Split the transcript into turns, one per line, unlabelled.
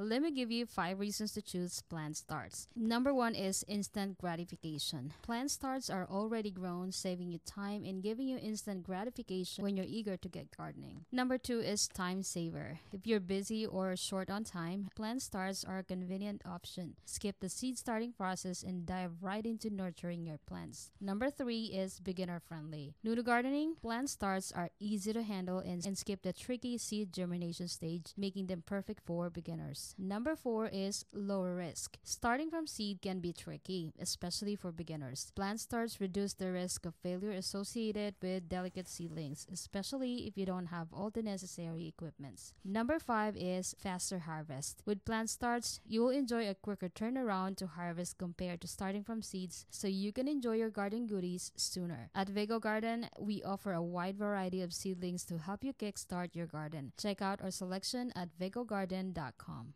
Let me give you five reasons to choose Plant Starts. Number one is instant gratification. Plant Starts are already grown, saving you time and giving you instant gratification when you're eager to get gardening. Number two is time saver. If you're busy or short on time, Plant Starts are a convenient option. Skip the seed starting process and dive right into nurturing your plants. Number three is beginner friendly. New to gardening, Plant Starts are easy to handle and, and skip the tricky seed germination stage, making them perfect for beginners. Number four is lower risk. Starting from seed can be tricky, especially for beginners. Plant Starts reduce the risk of failure associated with delicate seedlings, especially if you don't have all the necessary equipments. Number five is faster harvest. With Plant Starts, you will enjoy a quicker turnaround to harvest compared to starting from seeds, so you can enjoy your garden goodies sooner. At Vego Garden, we offer a wide variety of seedlings to help you kickstart your garden. Check out our selection at vegogarden.com.